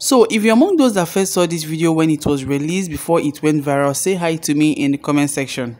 So if you're among those that first saw this video when it was released before it went viral, say hi to me in the comment section.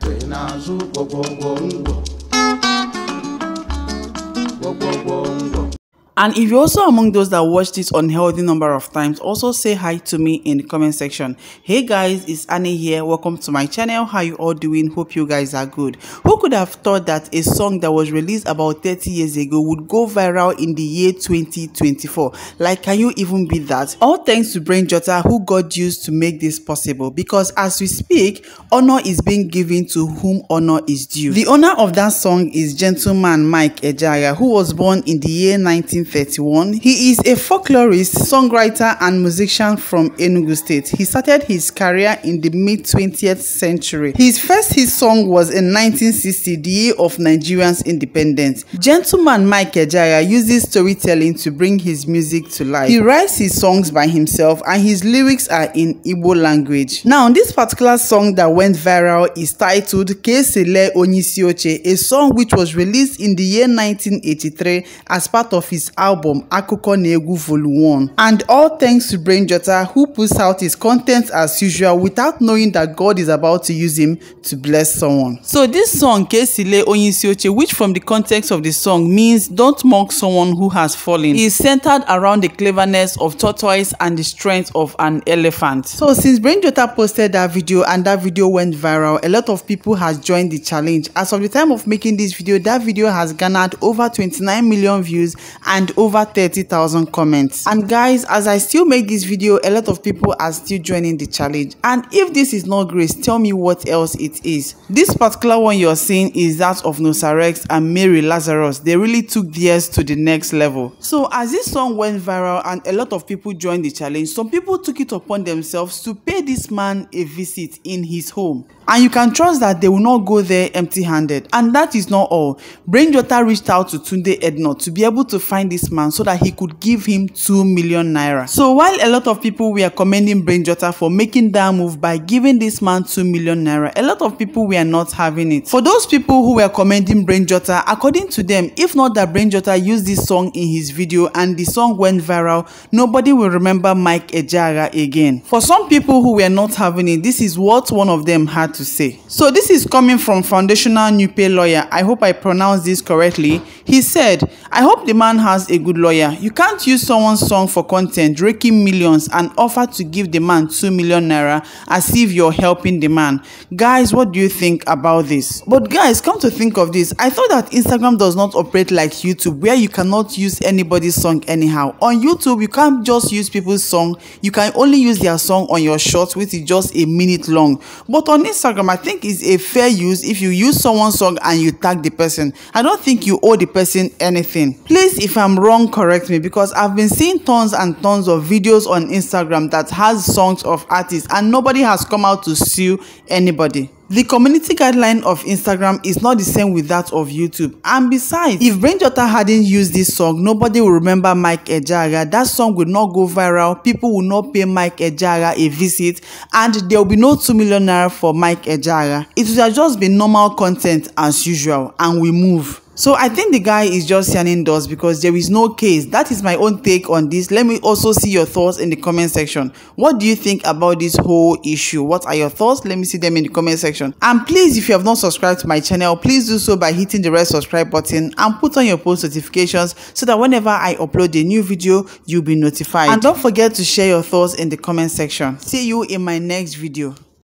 And if you're also among those that watched this unhealthy number of times, also say hi to me in the comment section. Hey guys, it's Annie here. Welcome to my channel. How you all doing? Hope you guys are good. Who could have thought that a song that was released about 30 years ago would go viral in the year 2024? Like, can you even beat that? All thanks to Brain Jotter who got used to make this possible because as we speak, honor is being given to whom honor is due. The owner of that song is gentleman Mike Ejeagha who was born in the year 19 1931. He is a folklorist, songwriter, and musician from Enugu State. He started his career in the mid 20th century. His first hit song was in 1960, the year of Nigeria's independence. Gentleman Mike Ejeagha uses storytelling to bring his music to life. He writes his songs by himself, and his lyrics are in Igbo language. Now, this particular song that went viral is titled Kesele Onyisioche, a song which was released in the year 1983 as part of his album Akụkọ Na-egwu Volume 1 and all thanks to Brain Jotter who puts out his content as usual without knowing that God is about to use him to bless someone. So this song Kesile Onyisioche which from the context of the song means don't mock someone who has fallen is centered around the cleverness of tortoise and the strength of an elephant. So since Brain Jotter posted that video and that video went viral a lot of people has joined the challenge. As of the time of making this video that video has garnered over 29 million views and over 30,000 comments. And guys, as I still make this video, a lot of people are still joining the challenge. And if this is not grace, tell me what else it is. This particular one you're seeing is that of Nosarex and Mary Lazarus. They really took theirs to the next level. So as this song went viral and a lot of people joined the challenge, some people took it upon themselves to pay this man a visit in his home. And you can trust that they will not go there empty handed. And that is not all. Brain Jotter reached out to Tunde Ednut to be able to find this man so that he could give him 2 million naira. So while a lot of people were commending Brain Jotter for making that move by giving this man 2 million naira, a lot of people were not having it. For those people who were commending Brain Jotter, according to them, if not that Brain Jotter used this song in his video and the song went viral, nobody will remember Mike Ejeagha again. For some people who were not having it, this is what one of them had to say. So this is coming from Foundational Nupe lawyer. I hope I pronounced this correctly. He said, I hope the man has a good lawyer. You can't use someone's song for content, raking millions and offer to give the man 2 million naira as if you're helping the man. Guys, what do you think about this? But guys, come to think of this, I thought that Instagram does not operate like YouTube where you cannot use anybody's song anyhow. On YouTube, you can't just use people's song. You can only use their song on your shorts which is just a minute long. But on Instagram, I think is a fair use if you use someone's song and you tag the person. I don't think you owe the person anything. Please, if I'm wrong, correct me because I've been seeing tons and tons of videos on Instagram that has songs of artists and nobody has come out to sue anybody. The community guideline of Instagram is not the same with that of YouTube. And besides, if Brain Jotter hadn't used this song, nobody will remember Mike Ejeagha. That song will not go viral. People will not pay Mike Ejeagha a visit. And there will be no 2 million naira for Mike Ejeagha. It would have just been normal content as usual. And we move. So I think the guy is just yarning doors because there is no case. That is my own take on this. Let me also see your thoughts in the comment section. What do you think about this whole issue? What are your thoughts? Let me see them in the comment section. And please, if you have not subscribed to my channel, please do so by hitting the red subscribe button and put on your post notifications so that whenever I upload a new video, you'll be notified. And don't forget to share your thoughts in the comment section. See you in my next video.